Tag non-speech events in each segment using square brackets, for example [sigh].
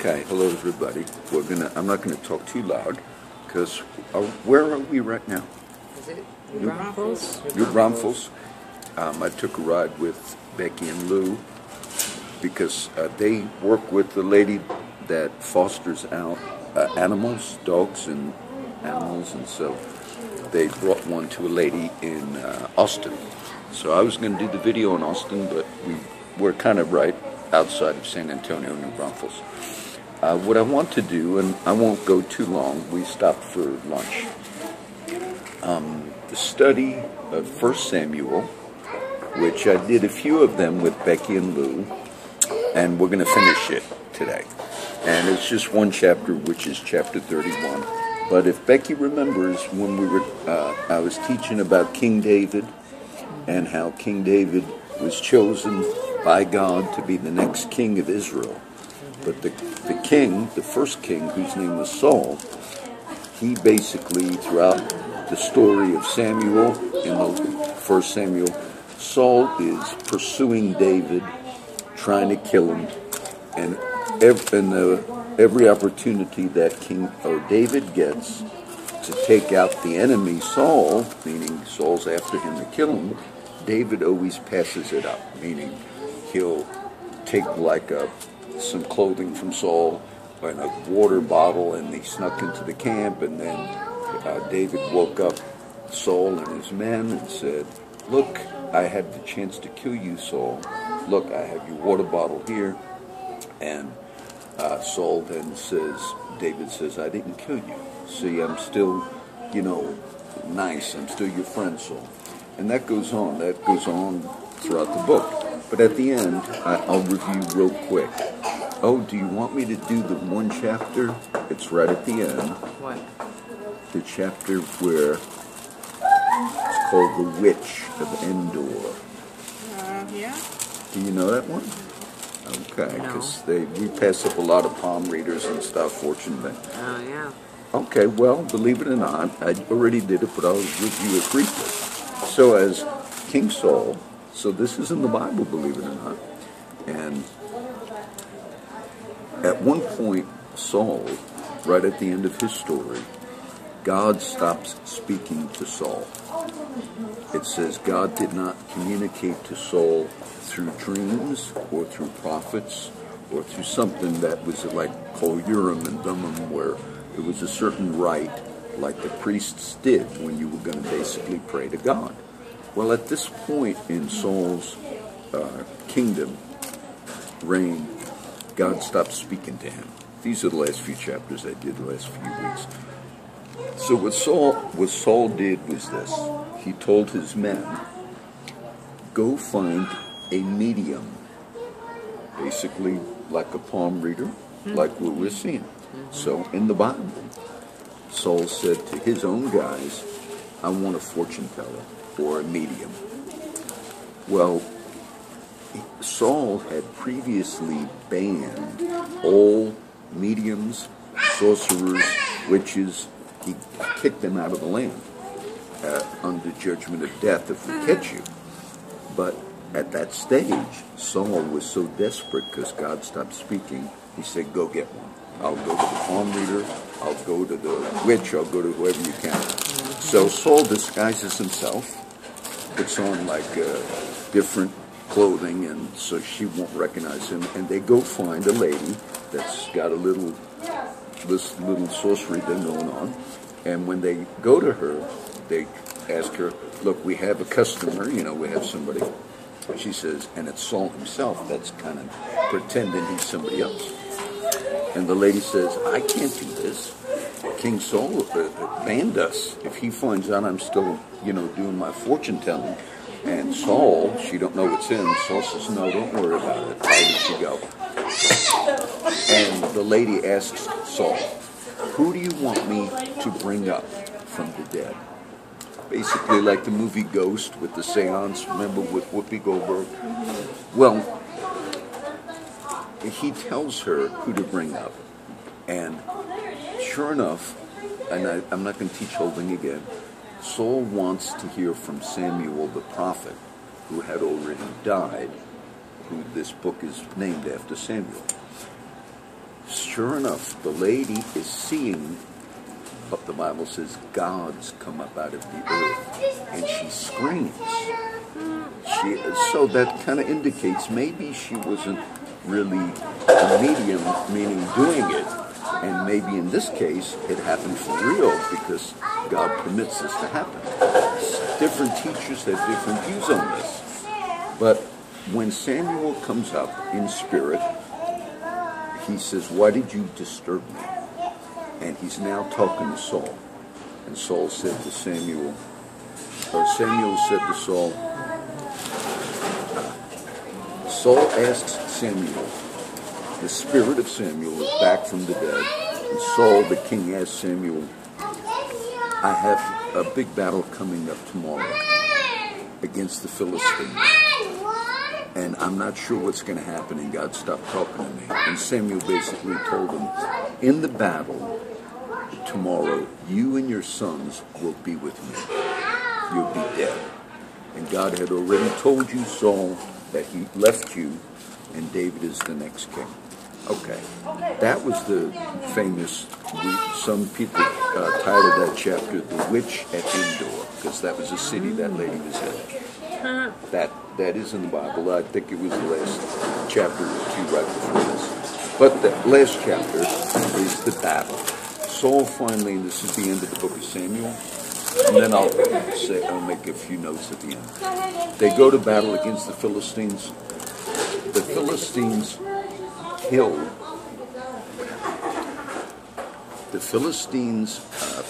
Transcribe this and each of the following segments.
Okay, hello everybody. We're gonna. I'm not gonna talk too loud, because uh, where are we right now? Is it New New Braunfels? New Braunfels. Um, I took a ride with Becky and Lou because uh, they work with the lady that fosters out uh, animals, dogs and animals, and so they brought one to a lady in uh, Austin. So I was going to do the video in Austin, but we were kind of right outside of San Antonio, New Braunfels. Uh, what I want to do, and I won't go too long, we stopped for lunch. Um, the study of First Samuel, which I did a few of them with Becky and Lou, and we're going to finish it today. And it's just one chapter, which is chapter 31. But if Becky remembers, when we were, uh, I was teaching about King David and how King David was chosen by God to be the next king of Israel. But the, the king, the first king, whose name was Saul, he basically, throughout the story of Samuel, in the first Samuel, Saul is pursuing David, trying to kill him, and every, and the, every opportunity that King or David gets to take out the enemy Saul, meaning Saul's after him to kill him, David always passes it up, meaning he'll take like a some clothing from Saul and a water bottle, and he snuck into the camp. And then uh, David woke up Saul and his men and said, "Look, I had the chance to kill you, Saul. Look, I have your water bottle here." And uh, Saul then says, David says, "I didn't kill you. See, I'm still, you know, nice. I'm still your friend, Saul." And that goes on. That goes on throughout the book. But at the end, I, I'll review real quick. Oh, do you want me to do the one chapter? It's right at the end. What? The chapter where it's called The Witch of Endor. Uh, yeah. Do you know that one? Okay, No. because they we pass up a lot of palm readers and stuff, fortunately. Oh, yeah. Okay, well, believe it or not, I already did it, but I'll review it briefly. So, as King Saul, so this is in the Bible, believe it or not, and at one point, Saul, right at the end of his story, God stops speaking to Saul. It says God did not communicate to Saul through dreams or through prophets or through something that was like called Urim and Thummim, where it was a certain rite, like the priests did when you were going to basically pray to God. Well, at this point in Saul's uh, kingdom reign, God stopped speaking to him. These are the last few chapters I did the last few weeks. So what Saul what Saul did was this. He told his men, go find a medium. Basically like a palm reader, like what we're seeing. So in the Bible, Saul said to his own guys, I want a fortune teller or a medium. Well, Saul had previously banned all mediums, sorcerers, witches. He kicked them out of the land uh, under judgment of death if we catch you. But at that stage, Saul was so desperate because God stopped speaking, he said, Go get one. I'll go to the palm reader, I'll go to the witch, I'll go to whoever you can. So Saul disguises himself, puts on like uh, different clothing, and so she won't recognize him. And they go find a lady that's got a little this little sorcery thing going on. And when they go to her, they ask her, "Look, we have a customer. You know, we have somebody." She says, and it's Saul himself that's kind of pretending he's somebody else. And the lady says, "I can't do this. King Saul banned us. If he finds out I'm still, you know, doing my fortune telling." And Saul, she don't know what's in. Saul says, "No, don't worry about it. How did she go?" And the lady asks Saul, Who do you want me to bring up from the dead? Basically, like the movie Ghost with the seance, remember with Whoopi Goldberg? Well, he tells her who to bring up. And sure enough, and I, I'm not going to teach holding again, Saul wants to hear from Samuel the prophet, who had already died, who this book is named after Samuel. sure enough, the lady is seeing what the Bible says gods come up out of the earth, and she screams. She, so that kind of indicates maybe she wasn't really a medium, meaning doing it, and maybe in this case it happened for real because God permits this to happen. Different teachers have different views on this, but when Samuel comes up in spirit, he says, "Why did you disturb me?" And he's now talking to Saul, and Saul said to Samuel, or Samuel said to Saul. Saul asks Samuel, the spirit of Samuel is back from the dead. And Saul, the king, asked Samuel, I have a big battle coming up tomorrow against the Philistines. And I'm not sure what's going to happen. And God stopped talking to me. And Samuel basically told him, In the battle tomorrow, you and your sons will be with me. You'll be dead. And God had already told you, Saul, that he left you and David is the next king. Okay. That was the famous, some people uh, titled that chapter The Witch at Endor, because that was the city that lady was in. That That is in the Bible. I think it was the last chapter or two right before this. But the last chapter is the battle. Saul finally, and this is the end of the book of Samuel, and then I'll say I'll make a few notes at the end. They go to battle against the Philistines. The Philistines kill. The Philistines uh,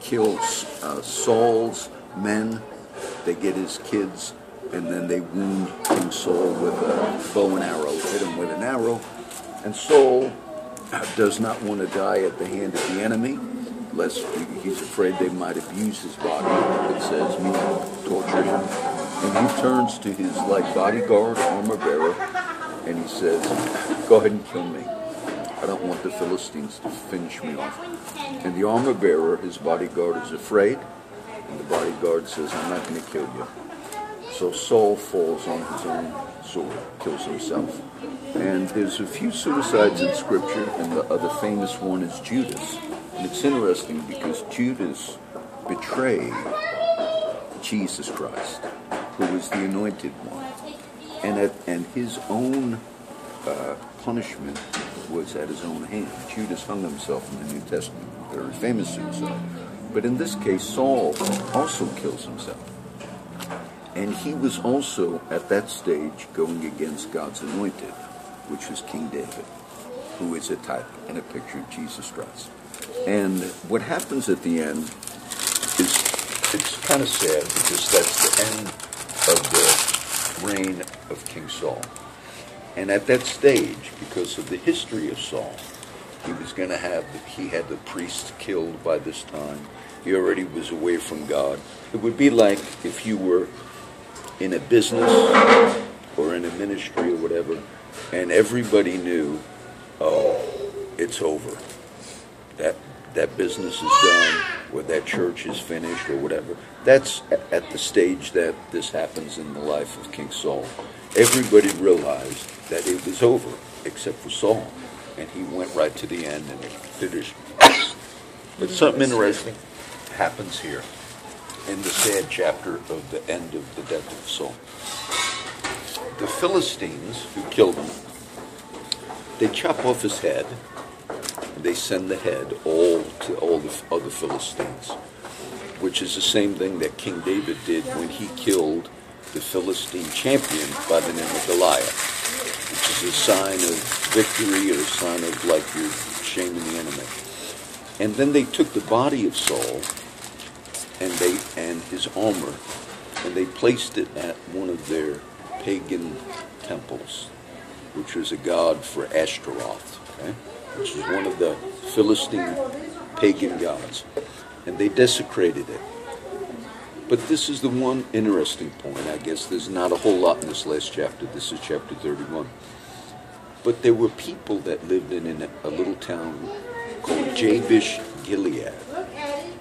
kill uh, Saul's men. They get his kids, and then they wound King Saul with a bow and arrow. Hit him with an arrow, and Saul does not want to die at the hand of the enemy lest he's afraid they might abuse his body, it says, meaning torture him. And he turns to his like bodyguard, armor bearer, and he says, Go ahead and kill me. I don't want the Philistines to finish me off. And the armor bearer, his bodyguard, is afraid, and the bodyguard says, I'm not going to kill you. So Saul falls on his own sword, kills himself. And there's a few suicides in Scripture, and the other famous one is Judas. And it's interesting because Judas betrayed Jesus Christ, who was the anointed one. And, at, and his own uh, punishment was at his own hand. Judas hung himself in the New Testament, very famous suicide. But in this case, Saul also kills himself. And he was also, at that stage, going against God's anointed, which was King David, who is a type and a picture of Jesus Christ. And what happens at the end is it's kind of sad because that's the end of the reign of King Saul. And at that stage, because of the history of Saul, he was going to have, he had the priests killed by this time. He already was away from God. It would be like if you were in a business or in a ministry or whatever, and everybody knew, oh, it's over. That that business is done, or that church is finished, or whatever. That's at the stage that this happens in the life of King Saul. Everybody realized that it was over, except for Saul, and he went right to the end and it finished. But something interesting happens here in the sad chapter of the end of the death of Saul. The Philistines who killed him, they chop off his head they send the head all to all the other Philistines, which is the same thing that King David did when he killed the Philistine champion by the name of Goliath, which is a sign of victory or a sign of like you're shaming the enemy. And then they took the body of Saul and they and his armor and they placed it at one of their pagan temples, which was a god for Ashtaroth. Okay? Which is one of the Philistine pagan gods, and they desecrated it. But this is the one interesting point. I guess there's not a whole lot in this last chapter. This is chapter 31. But there were people that lived in a little town called Jabesh Gilead.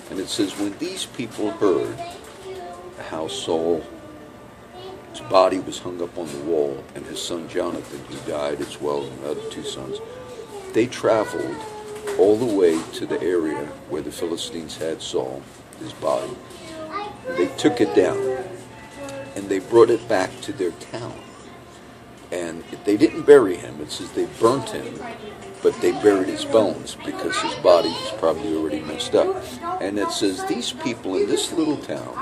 And it says, when these people heard how Saul's body was hung up on the wall, and his son Jonathan, who died as well, and the other two sons, they traveled all the way to the area where the Philistines had Saul, his body. They took it down and they brought it back to their town. And they didn't bury him. It says they burnt him, but they buried his bones because his body was probably already messed up. And it says these people in this little town,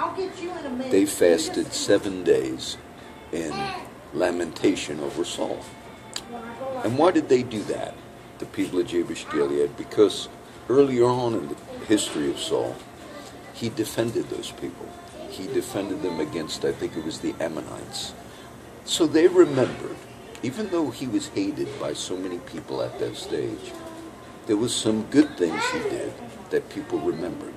they fasted seven days in lamentation over Saul. And why did they do that, the people of Jabesh Gilead? Because earlier on in the history of Saul, he defended those people. He defended them against, I think it was the Ammonites. So they remembered, even though he was hated by so many people at that stage, there was some good things he did that people remembered.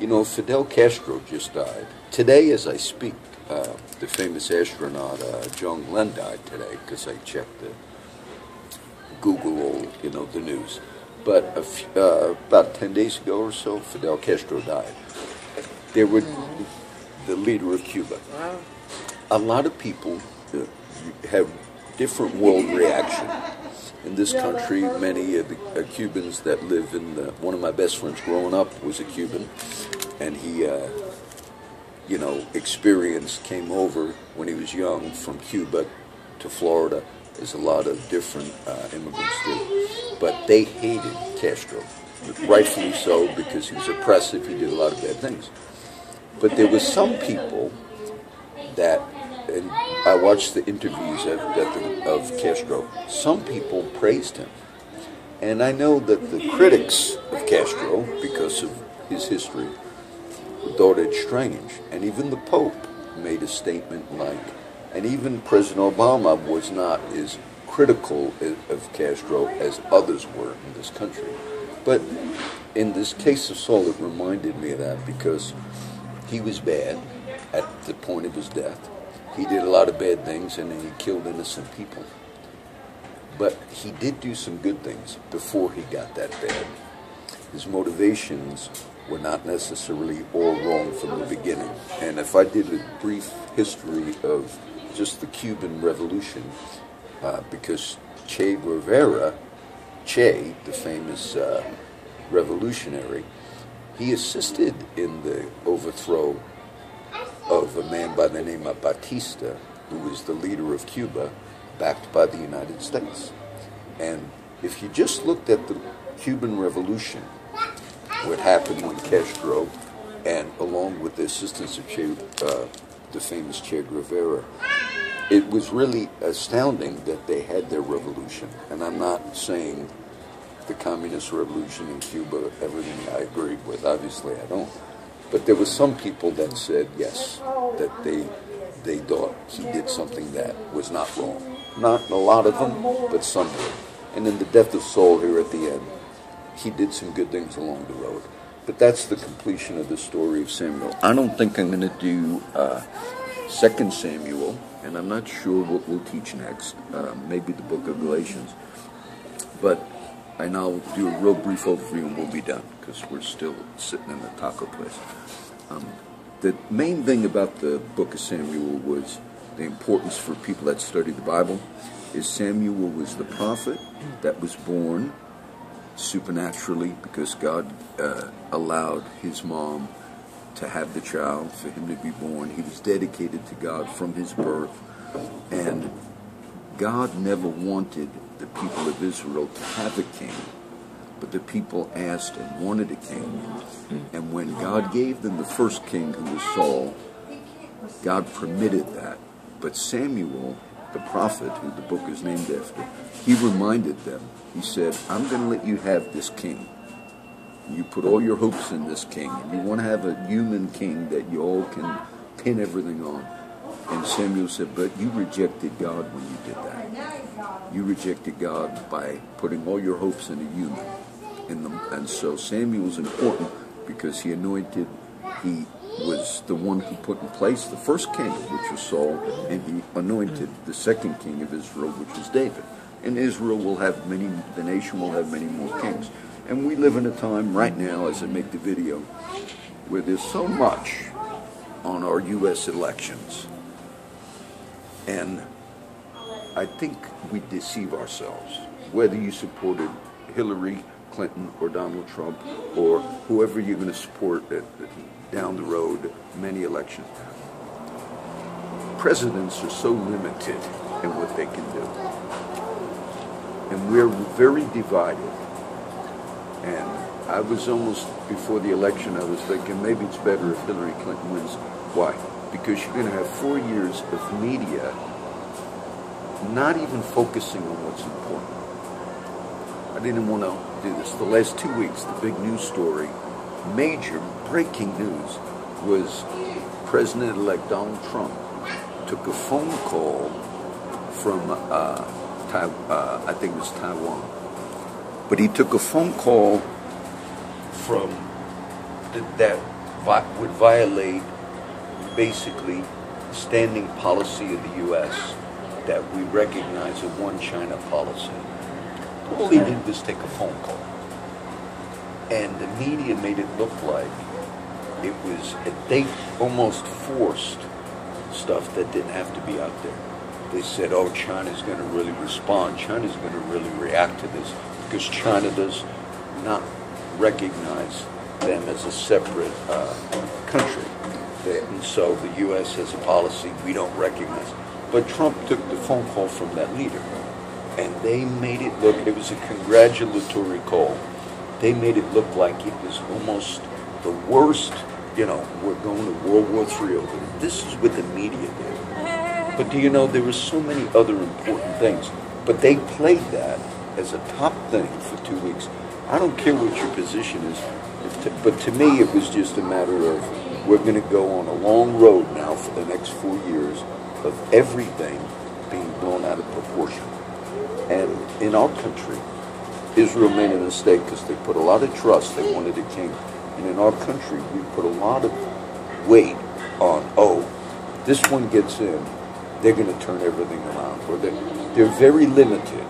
You know, Fidel Castro just died. Today, as I speak, uh, the famous astronaut uh, John Glenn died today because I checked the Google, you know, the news. But a f- uh, about 10 days ago or so, Fidel Castro died. There were the leader of Cuba. Wow. A lot of people uh, have different world reaction. In this country, many of the uh, Cubans that live in the, one of my best friends growing up was a Cuban, and he, uh, you know, experienced came over when he was young from Cuba to Florida. There's a lot of different uh, immigrants do, but they hated Castro, rightfully so because he was oppressive. He did a lot of bad things. But there were some people that, and I watched the interviews of, of Castro. Some people praised him, and I know that the critics of Castro, because of his history, thought it strange. And even the Pope made a statement like, and even President Obama was not as critical of Castro as others were in this country. But in this case of Saul, it reminded me of that because he was bad at the point of his death. He did a lot of bad things and he killed innocent people. But he did do some good things before he got that bad. His motivations were not necessarily all wrong from the beginning. And if I did a brief history of just the Cuban Revolution, uh, because Che Guevara, Che, the famous uh, revolutionary, he assisted in the overthrow of a man by the name of Batista, who was the leader of Cuba, backed by the United States. And if you just looked at the Cuban Revolution, what happened when Castro, and along with the assistance of che, uh, the famous Che Guevara, it was really astounding that they had their revolution. And I'm not saying the communist revolution in Cuba, everything I agreed with. Obviously, I don't. But there were some people that said yes, that they they thought he did something that was not wrong. Not a lot of them, but some did. And in the death of Saul here at the end, he did some good things along the road. But that's the completion of the story of Samuel. I don't think I'm going to do uh, Second Samuel, and I'm not sure what we'll teach next. Uh, maybe the book of Galatians. But and I'll do a real brief overview and we'll be done because we're still sitting in the taco place. Um, the main thing about the book of Samuel was the importance for people that study the Bible is Samuel was the prophet that was born supernaturally because God uh, allowed his mom to have the child, for him to be born. He was dedicated to God from his birth. And God never wanted the people of Israel to have a king, but the people asked and wanted a king. And when God gave them the first king, who was Saul, God permitted that. But Samuel, the prophet, who the book is named after, he reminded them, he said, I'm going to let you have this king. You put all your hopes in this king. And you want to have a human king that you all can pin everything on. And Samuel said, But you rejected God when you did that. You rejected God by putting all your hopes in a human. In the, and so Samuel was important because he anointed, he was the one who put in place the first king, which was Saul, and he anointed the second king of Israel, which was David. And Israel will have many, the nation will have many more kings. And we live in a time right now, as I make the video, where there's so much on our U.S. elections. And I think we deceive ourselves. whether you supported Hillary Clinton or Donald Trump or whoever you're going to support down the road, many elections. Presidents are so limited in what they can do. And we're very divided. And I was almost, before the election, I was thinking maybe it's better if Hillary Clinton wins. Why? Because you're going to have four years of media not even focusing on what's important. I didn't want to do this. The last two weeks, the big news story, major breaking news, was President-elect Donald Trump took a phone call from, uh, uh, I think it was Taiwan, but he took a phone call from th- that vi- would violate basically standing policy of the U.S. that we recognize a one China policy. All he did was take a phone call. And the media made it look like it was, they almost forced stuff that didn't have to be out there. They said, oh, China's going to really respond. China's going to really react to this because China does not recognize them as a separate uh, country. They- And so the U.S. has a policy we don't recognize. But Trump took the phone call from that leader, and they made it look, it was a congratulatory call. They made it look like it was almost the worst, you know, we're going to World War III over. This is what the media did. But do you know, there were so many other important things. But they played that as a top thing for two weeks. I don't care what your position is, but to me, it was just a matter of we're going to go on a long road now for the next four years of everything being blown out of proportion. And in our country, Israel made a mistake because they put a lot of trust. They wanted a king. And in our country, we put a lot of weight on, oh, this one gets in, they're going to turn everything around. Or they, they're very limited.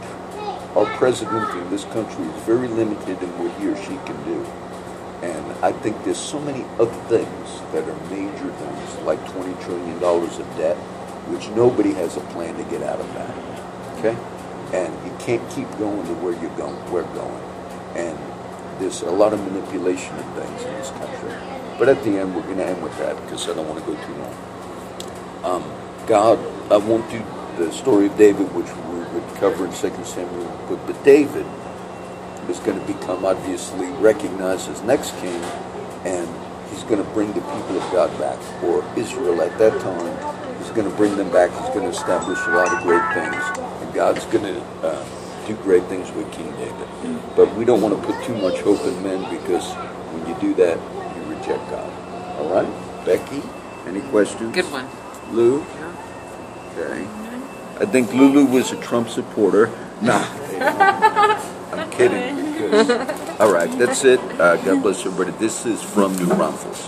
Our president in this country is very limited in what he or she can do. And I think there's so many other things that are major things, like $20 trillion of debt, which nobody has a plan to get out of that. Okay? And you can't keep going to where you're going, we're going. And there's a lot of manipulation of things in this country. But at the end, we're going to end with that because I don't want to go too long. Um, God, I want to, the story of David, which we would cover in 2 Samuel, but, but David is going to become obviously recognized as next king, and he's going to bring the people of God back, or Israel at that time. He's going to bring them back. He's going to establish a lot of great things, God's going to uh, do great things with King David. But we don't want to put too much hope in men because when you do that, you reject God. All right, Becky, any questions? Good one. Lou, Yeah. okay. I think Lulu was a Trump supporter. Nah. [laughs] I'm kidding. Because, all right, that's it. Uh, God bless everybody. This is from New Braunfels.